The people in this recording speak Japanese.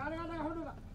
ガラガラほら。